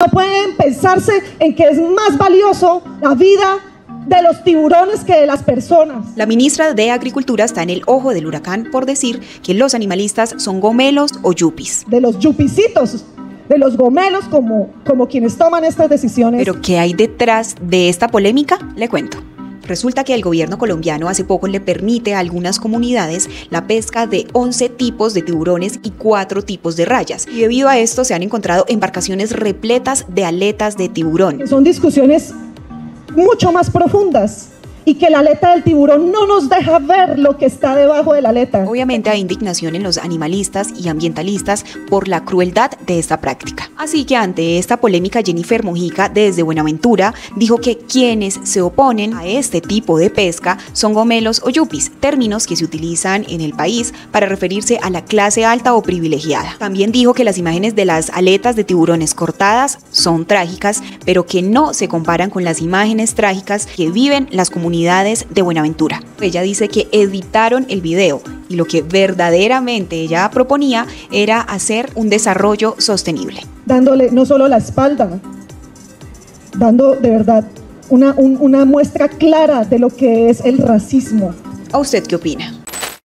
No pueden pensarse en que es más valioso la vida de los tiburones que de las personas. La ministra de Agricultura está en el ojo del huracán por decir que los animalistas son gomelos o yupis. De los yupisitos, de los gomelos como, como quienes toman estas decisiones. Pero ¿qué hay detrás de esta polémica? Le cuento. Resulta que el gobierno colombiano hace poco le permite a algunas comunidades la pesca de 11 tipos de tiburones y 4 tipos de rayas. Y debido a esto se han encontrado embarcaciones repletas de aletas de tiburón. Son discusiones mucho más profundas y que la aleta del tiburón no nos deja ver lo que está debajo de la aleta. Obviamente hay indignación en los animalistas y ambientalistas por la crueldad de esta práctica. Así que ante esta polémica, Jennifer Mojica desde Buenaventura dijo que quienes se oponen a este tipo de pesca son gomelos o yupis, términos que se utilizan en el país para referirse a la clase alta o privilegiada. También dijo que las imágenes de las aletas de tiburones cortadas son trágicas, pero que no se comparan con las imágenes trágicas que viven las comunidades de Buenaventura. Ella dice que editaron el video y lo que verdaderamente ella proponía era hacer un desarrollo sostenible. Dándole no solo la espalda, dando de verdad una, una muestra clara de lo que es el racismo. ¿A usted qué opina?